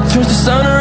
turns to sun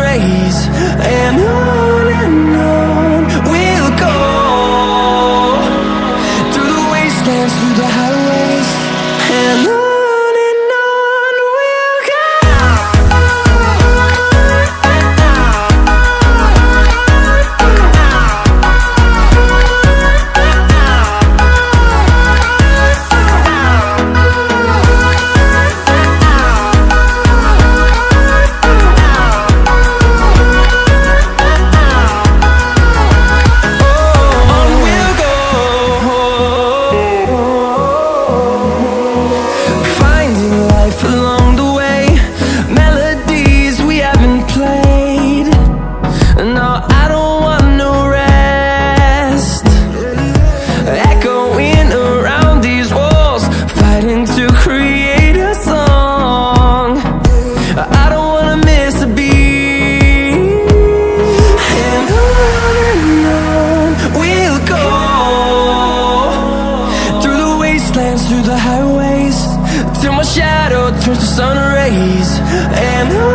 rays And on